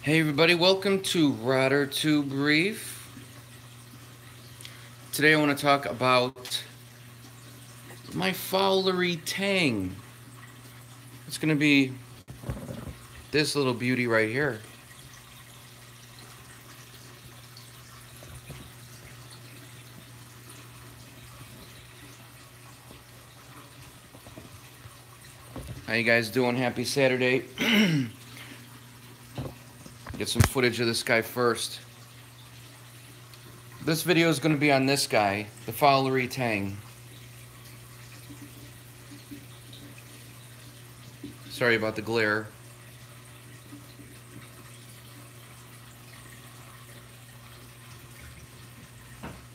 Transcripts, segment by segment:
Hey everybody, welcome to Rotter Tube Reef. Today I want to talk about my fowleri tang. It's going to be this little beauty right here. How you guys doing? Happy Saturday. Get some footage of this guy first. This video is going to be on this guy, the Fowleri Tang. Sorry about the glare.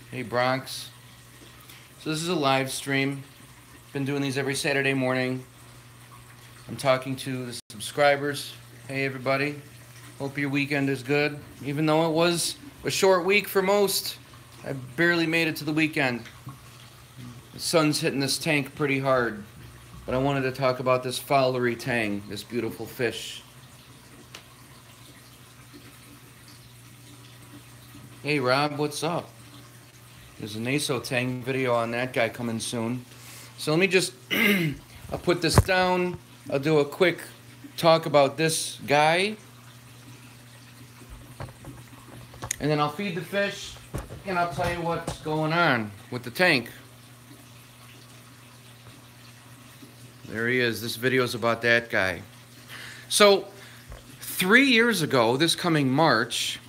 Hey Bronx. So this is a live stream. Been doing these every Saturday morning. I'm talking to the subscribers. Hey everybody. Hope your weekend is good. Even though it was a short week for most, I barely made it to the weekend. The sun's hitting this tank pretty hard. But I wanted to talk about this fowleri tang, this beautiful fish. Hey Rob, what's up? There's a Naso Tang video on that guy coming soon. So let me just, I'll put this down. I'll do a quick talk about this guy And then I'll feed the fish and I'll tell you what's going on with the tank. There he is. This video is about that guy. So, three years ago, this coming March,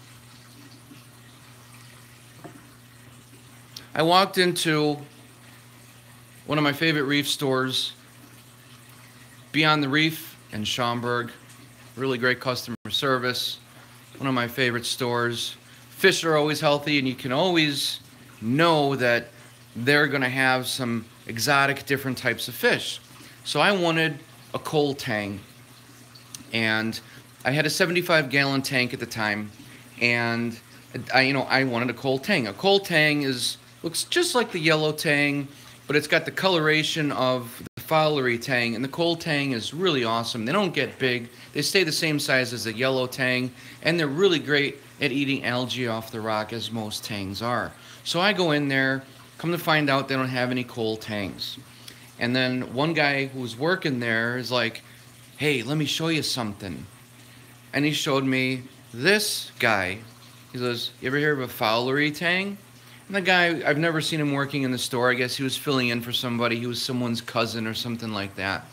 I walked into one of my favorite reef stores, Beyond the Reef in Schaumburg. Really great customer service. One of my favorite stores fish are always healthy and you can always know that they're going to have some exotic different types of fish. So I wanted a Kole tang and I had a 75 gallon tank at the time and I you know I wanted a Kole tang. A Kole tang is looks just like the yellow tang but it's got the coloration of fowleri tang and the Kole tang is really awesome. They don't get big. They stay the same size as the yellow tang and they're really great at eating algae off the rock as most tangs are. So I go in there, come to find out they don't have any Kole tangs. And then one guy who was working there is like, hey, let me show you something. And he showed me this guy. He goes, you ever hear of a fowleri tang? And the guy, I've never seen him working in the store. I guess he was filling in for somebody. He was someone's cousin or something like that.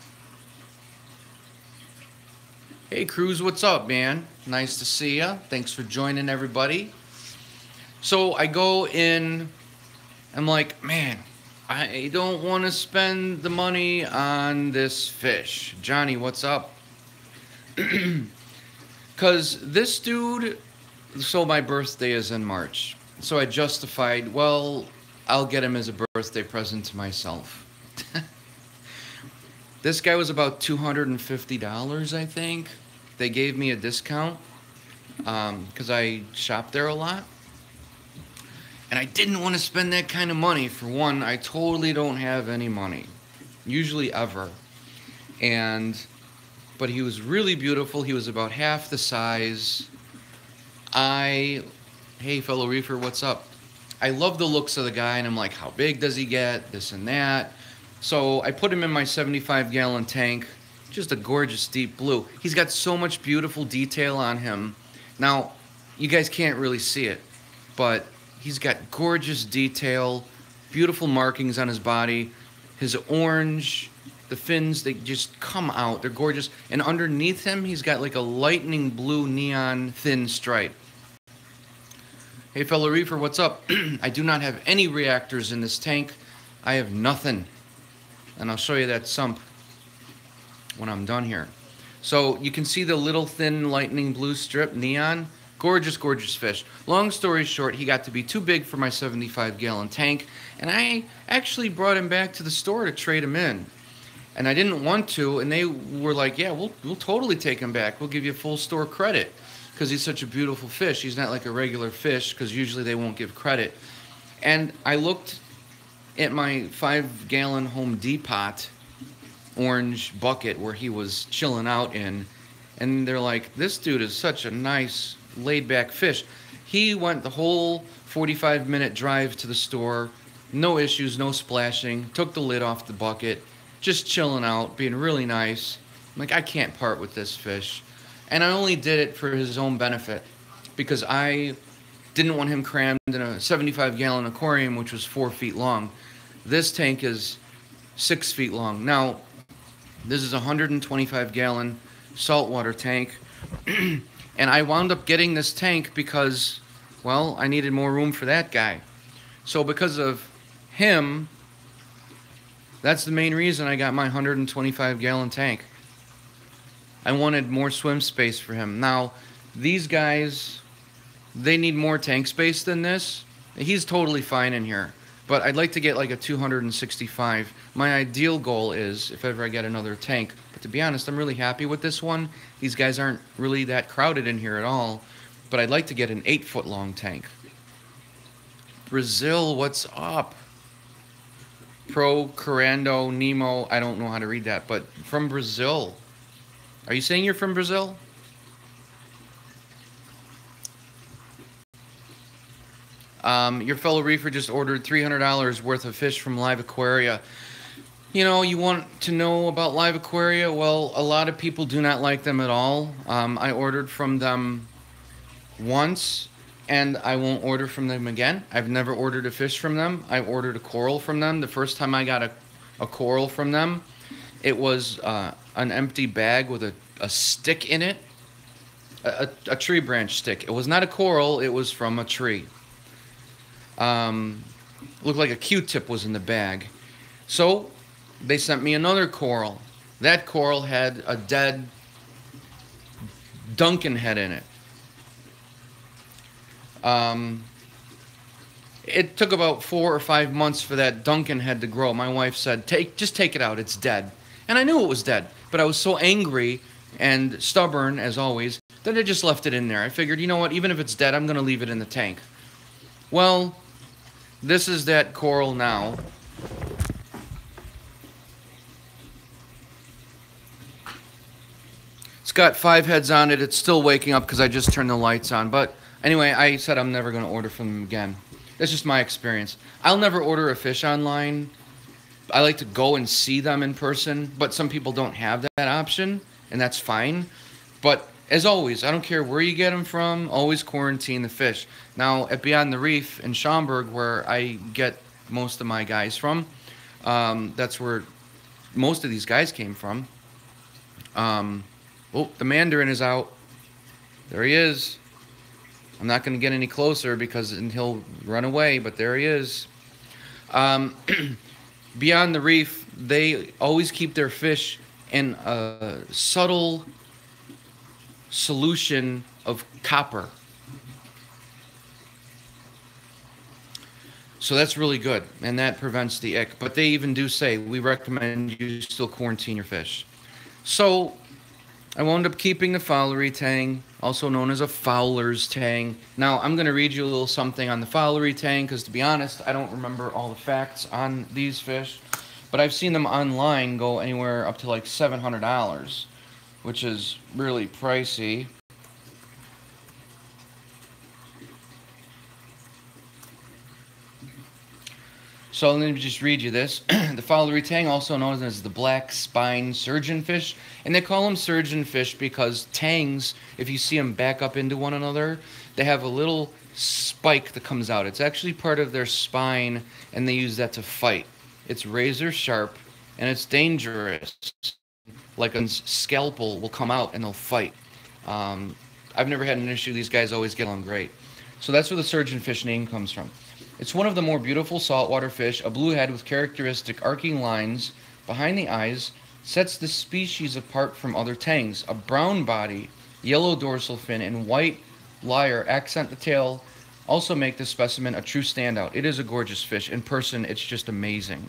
Hey, Cruz, what's up, man? Nice to see you. Thanks for joining, everybody. So I go in, I'm like, man, I don't want to spend the money on this fish. Johnny, what's up? Because this dude, so my birthday is in March. So I justified, well, I'll get him as a birthday present to myself. This guy was about $250, I think. They gave me a discount because um, I shop there a lot. And I didn't want to spend that kind of money. For one, I totally don't have any money, usually ever. And, but he was really beautiful. He was about half the size. I, hey, fellow reefer, what's up? I love the looks of the guy, and I'm like, how big does he get? This and that. So I put him in my 75 gallon tank, just a gorgeous deep blue. He's got so much beautiful detail on him. Now, you guys can't really see it, but he's got gorgeous detail, beautiful markings on his body. His orange, the fins, they just come out. They're gorgeous. And underneath him, he's got like a lightning blue neon thin stripe. Hey, fellow reefer, what's up? I do not have any reactors in this tank. I have nothing and I'll show you that sump when I'm done here. So you can see the little thin lightning blue strip neon. Gorgeous, gorgeous fish. Long story short, he got to be too big for my 75 gallon tank, and I actually brought him back to the store to trade him in. And I didn't want to, and they were like, yeah, we'll, we'll totally take him back. We'll give you full store credit because he's such a beautiful fish. He's not like a regular fish because usually they won't give credit. And I looked at my five gallon home depot orange bucket where he was chilling out in. And they're like, this dude is such a nice, laid back fish. He went the whole 45 minute drive to the store, no issues, no splashing, took the lid off the bucket, just chilling out, being really nice. I'm like, I can't part with this fish. And I only did it for his own benefit because I didn't want him crammed in a 75 gallon aquarium, which was four feet long. This tank is six feet long. Now, this is a 125 gallon saltwater tank. and I wound up getting this tank because, well, I needed more room for that guy. So, because of him, that's the main reason I got my 125 gallon tank. I wanted more swim space for him. Now, these guys, they need more tank space than this. He's totally fine in here, but I'd like to get like a 265. My ideal goal is, if ever I get another tank, but to be honest, I'm really happy with this one. These guys aren't really that crowded in here at all, but I'd like to get an eight foot long tank. Brazil, what's up? Pro Corando Nemo, I don't know how to read that, but from Brazil. Are you saying you're from Brazil? Um, your fellow reefer just ordered $300 worth of fish from Live Aquaria. You know, you want to know about Live Aquaria? Well, a lot of people do not like them at all. Um, I ordered from them once and I won't order from them again. I've never ordered a fish from them. I ordered a coral from them. The first time I got a, a coral from them, it was uh, an empty bag with a, a stick in it, a, a, tree branch stick. It was not a coral, it was from a tree. Um, looked like a Q-tip was in the bag. So they sent me another coral. That coral had a dead Duncan head in it. Um, it took about four or five months for that Duncan head to grow. My wife said, "Take, just take it out. It's dead." And I knew it was dead, but I was so angry and stubborn, as always, that I just left it in there. I figured, you know what, even if it's dead, I'm going to leave it in the tank. Well, this is that coral now. It's got five heads on it. It's still waking up because I just turned the lights on. But anyway, I said I'm never going to order from them again. That's just my experience. I'll never order a fish online I like to go and see them in person, but some people don't have that option, and that's fine. But as always, I don't care where you get them from, always quarantine the fish. Now, at Beyond the Reef in Schaumburg, where I get most of my guys from, um, that's where most of these guys came from. Um, oh, the Mandarin is out. There he is. I'm not going to get any closer because he'll run away, but there he is. Um, Beyond the Reef, they always keep their fish in a subtle solution of copper. So that's really good, and that prevents the ick. But they even do say we recommend you still quarantine your fish. So I wound up keeping the fowleri tang, also known as a fowler's tang. Now, I'm going to read you a little something on the fowleri tang because, to be honest, I don't remember all the facts on these fish. But I've seen them online go anywhere up to like $700, which is really pricey. So let me just read you this. the fowleri tang, also known as the black spine surgeonfish, and they call them surgeonfish because tangs, if you see them back up into one another, they have a little spike that comes out. It's actually part of their spine, and they use that to fight. It's razor sharp, and it's dangerous. Like a scalpel will come out and they'll fight. Um, I've never had an issue. These guys always get along great. So that's where the surgeonfish name comes from. It's one of the more beautiful saltwater fish. A blue head with characteristic arcing lines behind the eyes sets this species apart from other tangs. A brown body, yellow dorsal fin, and white lyre accent the tail also make this specimen a true standout. It is a gorgeous fish. In person, it's just amazing.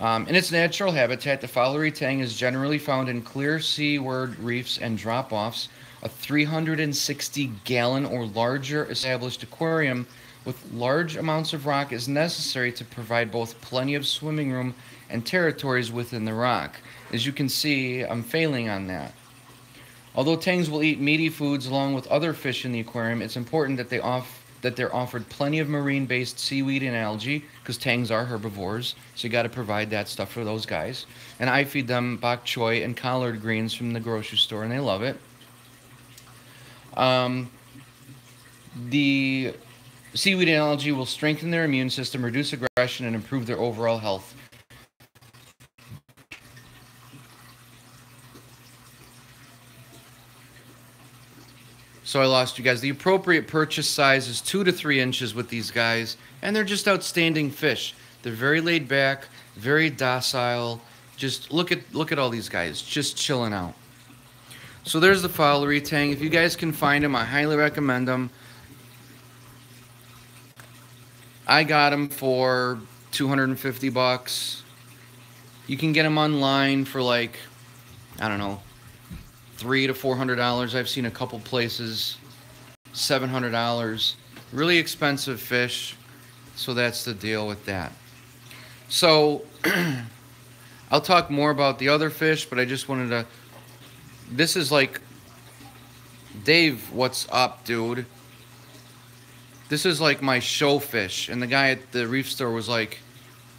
Um, in its natural habitat, the fowleri tang is generally found in clear seaward reefs and drop-offs. A 360 gallon or larger established aquarium with large amounts of rock is necessary to provide both plenty of swimming room and territories within the rock. As you can see, I'm failing on that. Although tangs will eat meaty foods along with other fish in the aquarium, it's important that they off that they're offered plenty of marine-based seaweed and algae because tangs are herbivores, so you got to provide that stuff for those guys. And I feed them bok choy and collard greens from the grocery store, and they love it. Um, the seaweed algae will strengthen their immune system, reduce aggression, and improve their overall health. So I lost you guys. The appropriate purchase size is two to three inches with these guys, and they're just outstanding fish. They're very laid back, very docile. Just look at look at all these guys, just chilling out. So there's the Fowleri Tang. If you guys can find them, I highly recommend them. I got them for 250 bucks. You can get them online for like, I don't know, three to four hundred dollars. I've seen a couple places, seven hundred dollars. Really expensive fish, so that's the deal with that. So I'll talk more about the other fish, but I just wanted to. This is like, Dave, what's up, dude? This is like my show fish, and the guy at the reef store was like,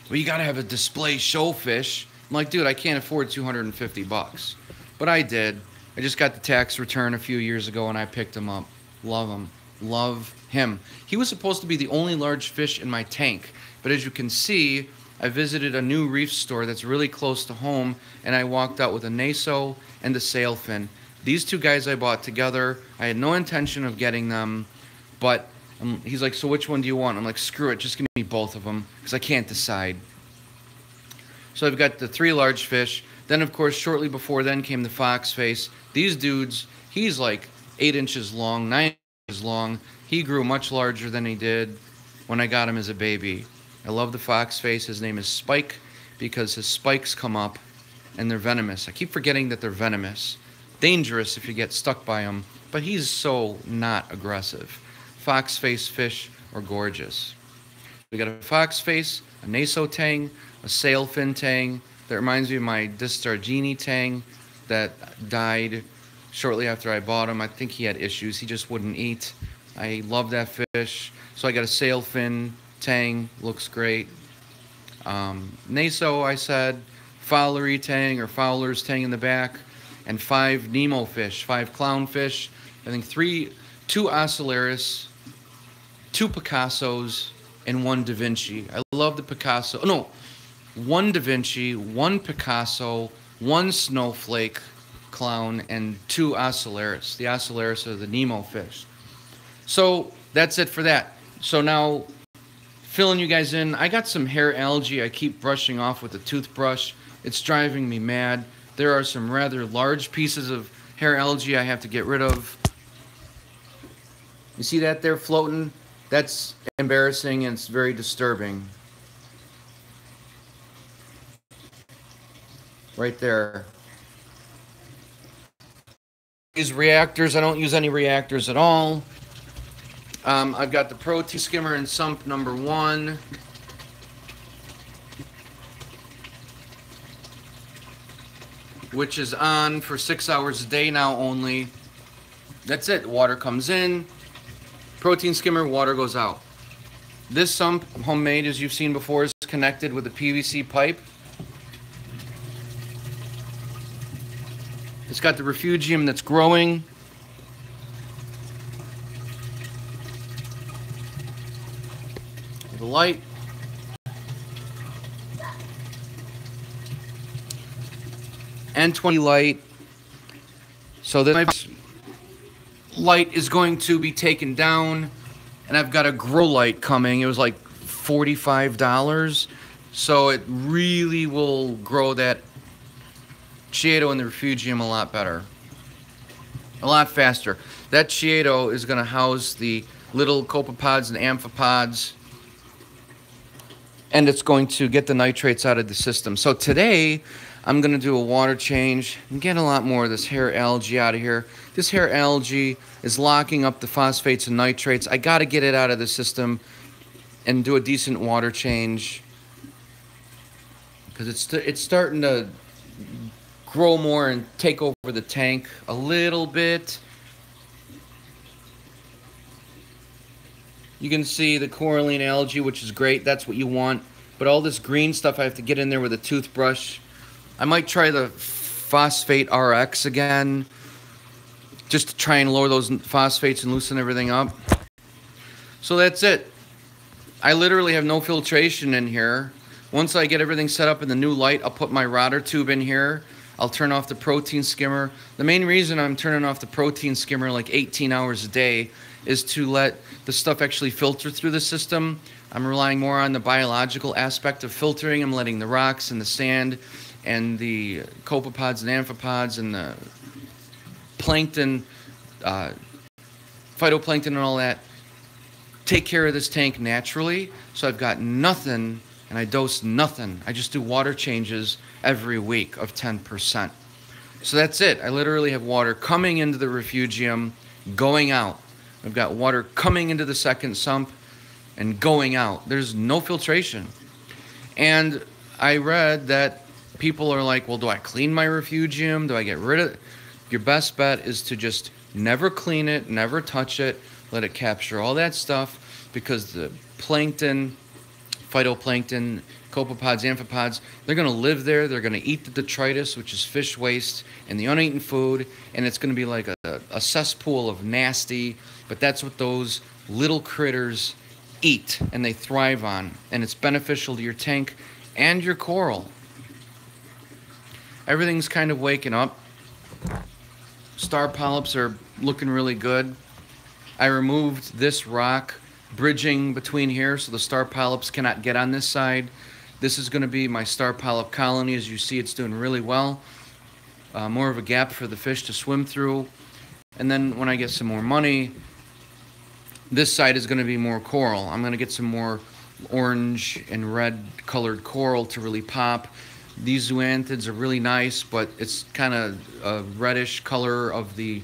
"Well, you gotta have a display show fish." I'm like, dude, I can't afford 250 bucks, but I did. I just got the tax return a few years ago and I picked him up. Love him. Love him. He was supposed to be the only large fish in my tank, but as you can see, I visited a new reef store that's really close to home and I walked out with a Naso and a sailfin. These two guys I bought together. I had no intention of getting them, but um, he's like, so which one do you want? I'm like, screw it, just give me both of them because I can't decide. So I've got the three large fish. Then, of course, shortly before then came the fox face. These dudes, he's like eight inches long, nine inches long. He grew much larger than he did when I got him as a baby. I love the fox face. His name is Spike because his spikes come up and they're venomous. I keep forgetting that they're venomous. Dangerous if you get stuck by them, but he's so not aggressive. Fox face fish are gorgeous. We got a fox face, a naso tang, a sailfin tang, that reminds me of my Desjardini tang that died shortly after I bought him. I think he had issues. He just wouldn't eat. I love that fish. So I got a sailfin tang. Looks great. Um, Naso, I said. Fowleri tang or Fowler's tang in the back. And five Nemo fish, five clownfish. I think three, two Ocellaris, two Picassos, and one Da Vinci. I love the Picasso. No, one Da Vinci, one Picasso, one snowflake clown, and two Ocellaris. The Ocellaris are the Nemo fish. So that's it for that. So now, filling you guys in, I got some hair algae I keep brushing off with a toothbrush. It's driving me mad. There are some rather large pieces of hair algae I have to get rid of. You see that there floating? That's embarrassing and it's very disturbing. right there. These reactors, I don't use any reactors at all. Um, I've got the protein skimmer and sump number one. Which is on for six hours a day now only. That's it. Water comes in. Protein skimmer, water goes out. This sump, homemade as you've seen before, is connected with a PVC pipe. It's got the refugium that's growing. The light. N20 light. So this light is going to be taken down and I've got a grow light coming. It was like $45. So it really will grow that Chaeto and the Refugium a lot better. A lot faster. That Chaeto is going to house the little copepods and amphipods and it's going to get the nitrates out of the system. So today, I'm going to do a water change and get a lot more of this hair algae out of here. This hair algae is locking up the phosphates and nitrates. I got to get it out of the system and do a decent water change because it's it's starting to grow more and take over the tank a little bit. You can see the coralline algae, which is great. That's what you want. But all this green stuff, I have to get in there with a toothbrush. I might try the phosphate RX again, just to try and lower those phosphates and loosen everything up. So that's it. I literally have no filtration in here. Once I get everything set up in the new light, I'll put my rotor tube in here. I'll turn off the protein skimmer. The main reason I'm turning off the protein skimmer like 18 hours a day is to let the stuff actually filter through the system. I'm relying more on the biological aspect of filtering. I'm letting the rocks and the sand and the copepods and amphipods and the plankton, uh, phytoplankton and all that take care of this tank naturally. So I've got nothing and I dose nothing. I just do water changes every week of 10%. So that's it. I literally have water coming into the refugium, going out. I've got water coming into the second sump and going out. There's no filtration. And I read that people are like, well, do I clean my refugium? Do I get rid of it? Your best bet is to just never clean it, never touch it, let it capture all that stuff because the plankton, phytoplankton, copepods, amphipods, they're going to live there. They're going to eat the detritus, which is fish waste, and the uneaten food, and it's going to be like a, a cesspool of nasty, but that's what those little critters eat and they thrive on, and it's beneficial to your tank and your coral. Everything's kind of waking up. Star polyps are looking really good. I removed this rock bridging between here so the star polyps cannot get on this side. This is going to be my star polyp colony. As you see, it's doing really well. Uh, more of a gap for the fish to swim through. And then when I get some more money, this side is going to be more coral. I'm going to get some more orange and red colored coral to really pop. These zoanthids are really nice, but it's kind of a reddish color of the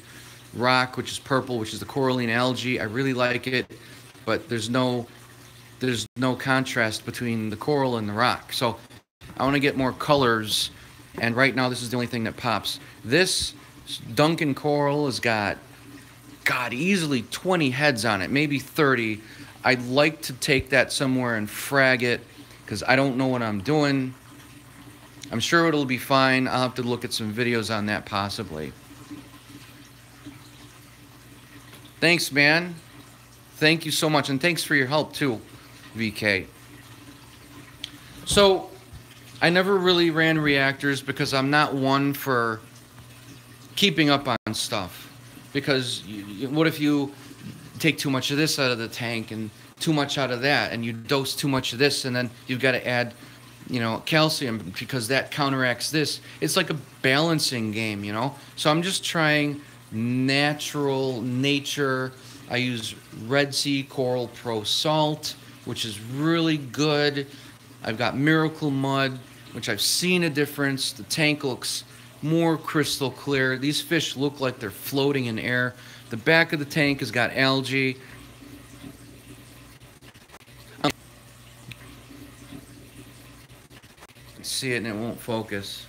rock, which is purple, which is the coralline algae. I really like it, but there's no there's no contrast between the coral and the rock. So I want to get more colors, and right now this is the only thing that pops. This Duncan coral has got, God, easily 20 heads on it, maybe 30. I'd like to take that somewhere and frag it because I don't know what I'm doing. I'm sure it'll be fine. I'll have to look at some videos on that possibly. Thanks, man. Thank you so much. And thanks for your help, too, VK. So, I never really ran reactors because I'm not one for keeping up on stuff. Because what if you take too much of this out of the tank and too much out of that, and you dose too much of this, and then you've got to add you know, calcium because that counteracts this. It's like a balancing game, you know? So I'm just trying natural nature. I use Red Sea Coral Pro Salt, which is really good. I've got Miracle Mud, which I've seen a difference. The tank looks more crystal clear. These fish look like they're floating in air. The back of the tank has got algae. See it and it won't focus.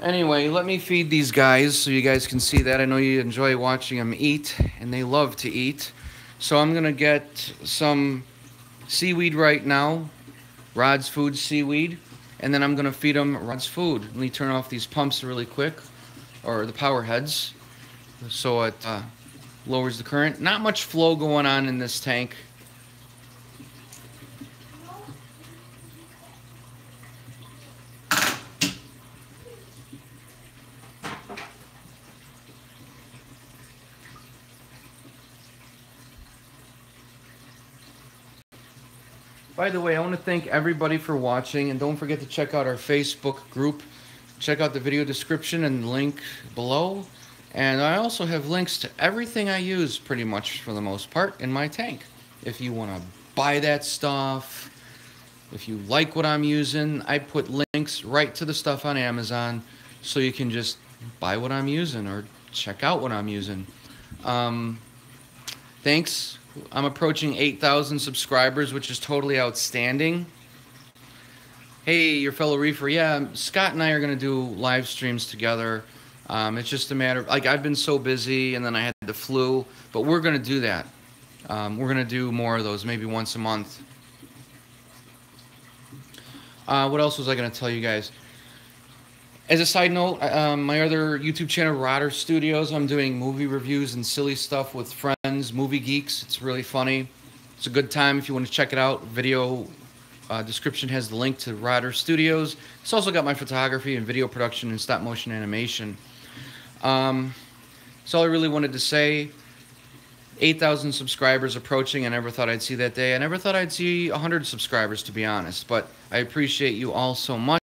Anyway, let me feed these guys so you guys can see that. I know you enjoy watching them eat, and they love to eat. So I'm going to get some seaweed right now, Rod's Food seaweed, and then I'm going to feed them Rod's Food. Let me turn off these pumps really quick, or the power heads, so it uh, lowers the current. Not much flow going on in this tank. By the way, I want to thank everybody for watching, and don't forget to check out our Facebook group. Check out the video description and link below. And I also have links to everything I use, pretty much for the most part, in my tank. If you want to buy that stuff, if you like what I'm using, I put links right to the stuff on Amazon so you can just buy what I'm using or check out what I'm using. Um, thanks I'm approaching 8,000 subscribers, which is totally outstanding. Hey, your fellow reefer. Yeah, Scott and I are going to do live streams together. Um, it's just a matter of, like, I've been so busy and then I had the flu, but we're going to do that. Um, we're going to do more of those, maybe once a month. Uh, what else was I going to tell you guys? As a side note, um, my other YouTube channel, Rotter Studios, I'm doing movie reviews and silly stuff with friends, movie geeks. It's really funny. It's a good time if you want to check it out. Video uh, description has the link to Rotter Studios. It's also got my photography and video production and stop motion animation. Um, that's all I really wanted to say. 8,000 subscribers approaching. I never thought I'd see that day. I never thought I'd see 100 subscribers, to be honest. But I appreciate you all so much.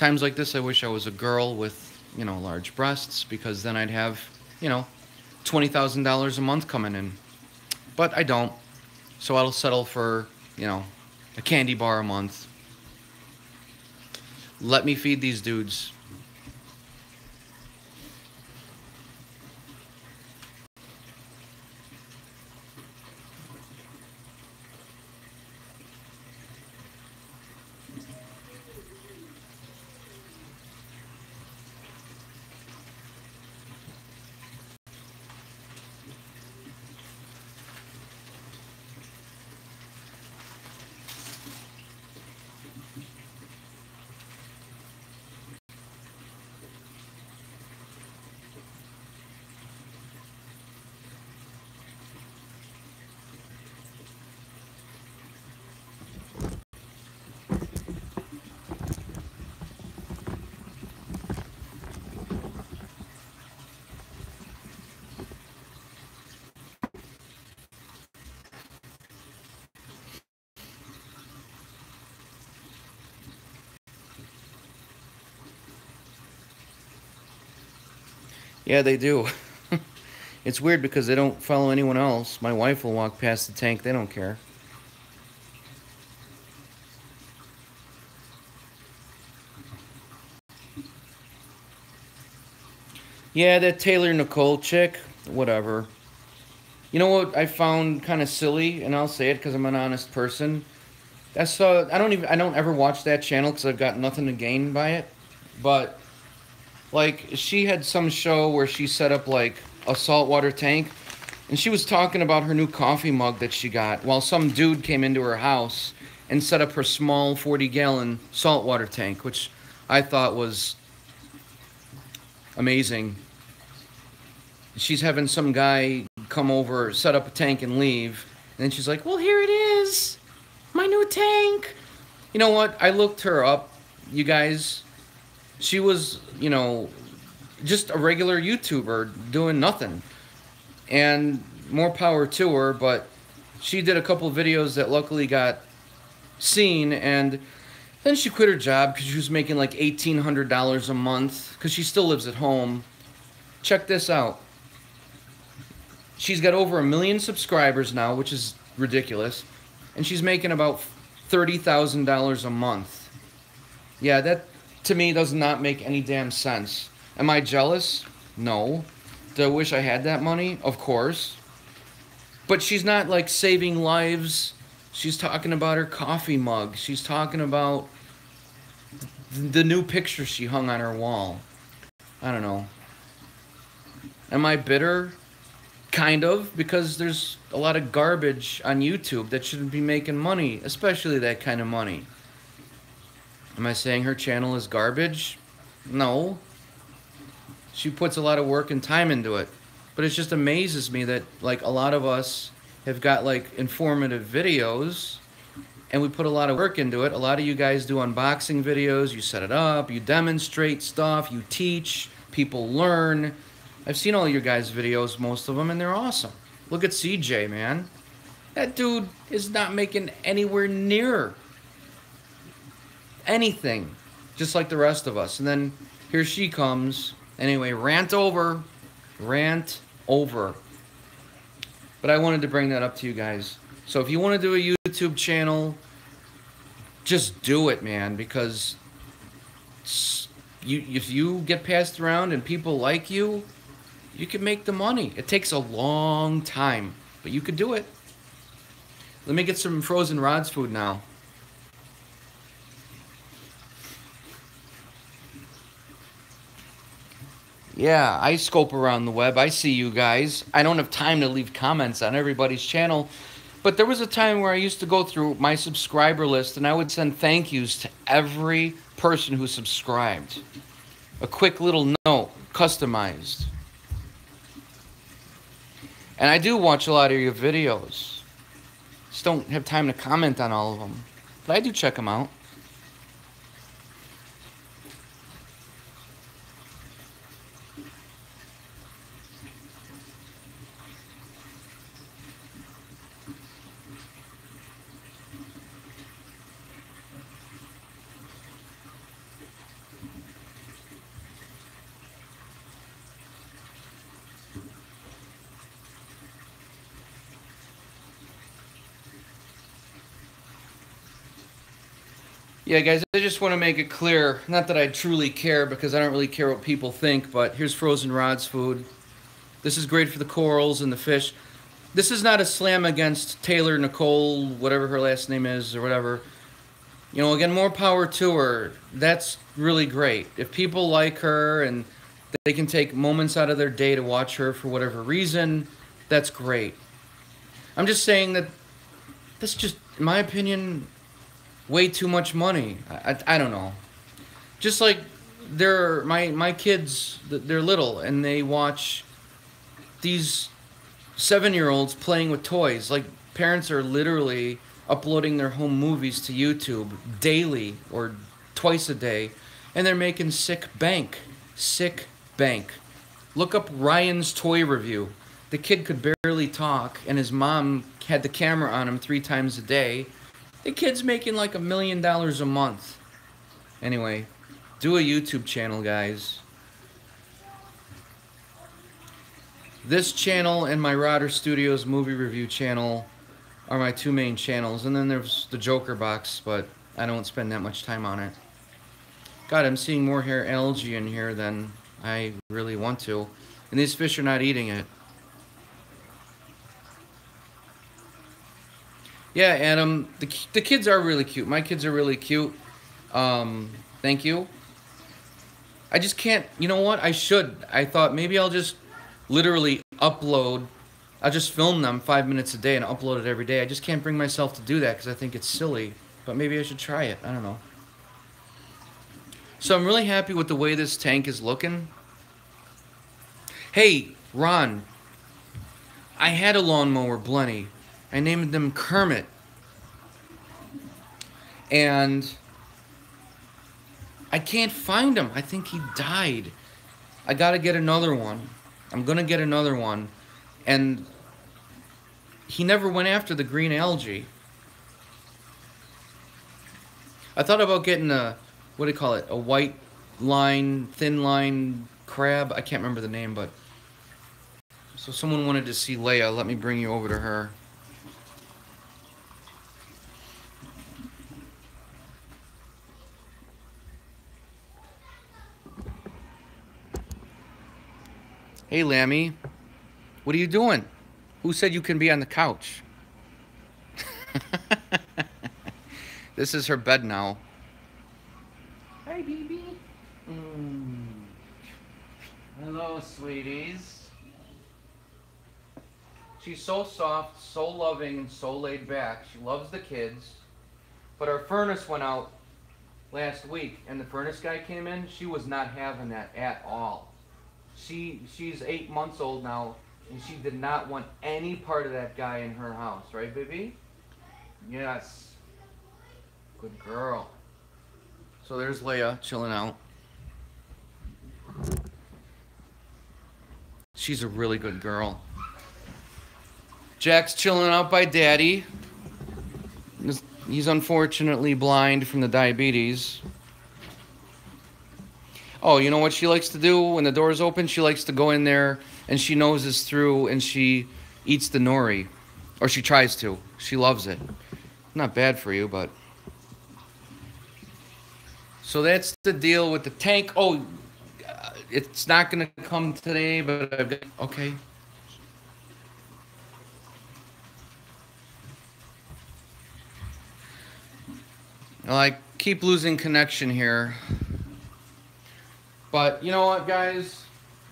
Times like this, I wish I was a girl with, you know, large breasts because then I'd have, you know, $20,000 a month coming in. But I don't. So I'll settle for, you know, a candy bar a month. Let me feed these dudes. Yeah, they do. it's weird because they don't follow anyone else. My wife will walk past the tank, they don't care. Yeah, that Taylor Nicole chick, whatever. You know what I found kind of silly, and I'll say it because I'm an honest person. That's uh, I don't even I don't ever watch that channel because I've got nothing to gain by it. But like she had some show where she set up like a saltwater tank and she was talking about her new coffee mug that she got while some dude came into her house and set up her small 40 gallon saltwater tank which i thought was amazing. She's having some guy come over set up a tank and leave. And then she's like well here it is my new tank. You know what? I looked her up you guys she was, you know, just a regular YouTuber doing nothing. And more power to her, but she did a couple videos that luckily got seen and then she quit her job because she was making like $1,800 a month because she still lives at home. Check this out. She's got over a million subscribers now, which is ridiculous. And she's making about $30,000 a month. Yeah, that to me does not make any damn sense. Am I jealous? No. Do I wish I had that money? Of course. But she's not like saving lives. She's talking about her coffee mug. She's talking about the new picture she hung on her wall. I don't know. Am I bitter? Kind of, because there's a lot of garbage on YouTube that shouldn't be making money, especially that kind of money. Am I saying her channel is garbage? No. She puts a lot of work and time into it. But it just amazes me that like a lot of us have got like informative videos and we put a lot of work into it. A lot of you guys do unboxing videos, you set it up, you demonstrate stuff, you teach, people learn. I've seen all your guys' videos, most of them, and they're awesome. Look at CJ, man. That dude is not making anywhere near anything, just like the rest of us. And then here she comes. Anyway, rant over, rant over. But I wanted to bring that up to you guys. So if you want to do a YouTube channel, just do it, man, because you if you get passed around and people like you, you can make the money. It takes a long time. but you could do it. Let me get some frozen Rod's food now. Yeah, I scope around the web. I see you guys. I don't have time to leave comments on everybody's channel. But there was a time where I used to go through my subscriber list and I would send thank yous to every person who subscribed. A quick little note, customized. And I do watch a lot of your videos. Just don't have time to comment on all of them. But I do check them out. Yeah, guys, I just want to make it clear, not that I truly care because I don't really care what people think, but here's frozen Rod's food. This is great for the corals and the fish. This is not a slam against Taylor Nicole, whatever her last name is or whatever. You know, again, more power to her. That's really great. If people like her and they can take moments out of their day to watch her for whatever reason, that's great. I'm just saying that that's just, in my opinion, way too much money. I, I, I don't know. Just like they're my my kids, they're little and they watch these seven year olds playing with toys. Like parents are literally uploading their home movies to YouTube daily or twice a day, and they're making sick bank. Sick bank. Look up Ryan's toy review. The kid could barely talk, and his mom had the camera on him three times a day the kid's making like a million dollars a month. Anyway, do a YouTube channel, guys. This channel and my Rotter Studios movie review channel are my two main channels. And then there's the Joker box, but I don't spend that much time on it. God, I'm seeing more hair algae in here than I really want to. And these fish are not eating it. Yeah, Adam, the, the kids are really cute. My kids are really cute. Um, thank you. I just can't, you know what? I should. I thought maybe I'll just literally upload. I'll just film them five minutes a day and upload it every day. I just can't bring myself to do that because I think it's silly. But maybe I should try it. I don't know. So I'm really happy with the way this tank is looking. Hey, Ron. I had a lawnmower, Blenny. I named them Kermit. And I can't find him. I think he died. I got to get another one. I'm to get another one. And he never went after the green algae. I thought about getting a, what do you call it, a white line, thin line crab. I can't remember the name, but. So someone wanted to see Leia. Let me bring you over to her. Hey, Lammy. What are you doing? Who said you can be on the couch? this is her bed now. Hi, baby. Mm. Hello, sweeties. She's so soft, so loving, and so laid back. She loves the kids. But our furnace went out last week, and the furnace guy came in. She was not having that at all she she's eight months old now, and she did not want any part of that guy in her house, right, baby? Yes. Good girl. So there's Leia chilling out. She's a really good girl. Jack's chilling out by daddy. He's unfortunately blind from the diabetes oh, you know what she likes to do when the door is open? She likes to go in there and she noses through and she eats the nori, or she tries to. She loves it. Not bad for you, but. So that's the deal with the tank. Oh, uh, it's not going to come today, but I've got. Okay. Well, I keep losing connection here. But you know what, guys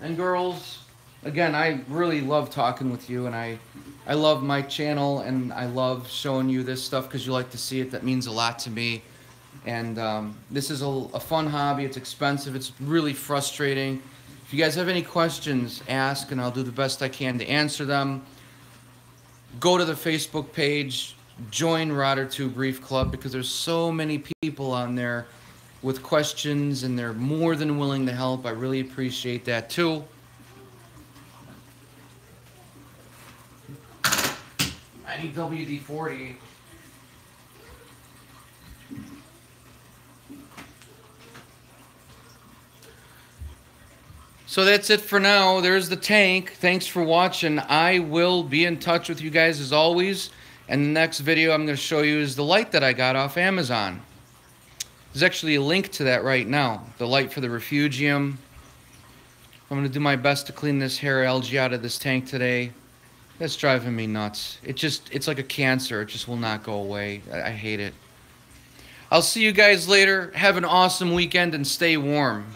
and girls? Again, I really love talking with you, and I, I love my channel, and I love showing you this stuff because you like to see it. That means a lot to me. And um, this is a, a fun hobby. It's expensive. It's really frustrating. If you guys have any questions, ask, and I'll do the best I can to answer them. Go to the Facebook page, join Rotter Tube Reef Club because there's so many people on there with questions and they're more than willing to help. I really appreciate that too. I need WD-40. So that's it for now. There's the tank. Thanks for watching. I will be in touch with you guys as always. And the next video I'm going to show you is the light that I got off Amazon. There's actually a link to that right now. The light for the refugium. I'm going to do my best to clean this hair algae out of this tank today. That's driving me nuts. It just, it's like a cancer. It just will not go away. I, I hate it. I'll see you guys later. Have an awesome weekend and stay warm.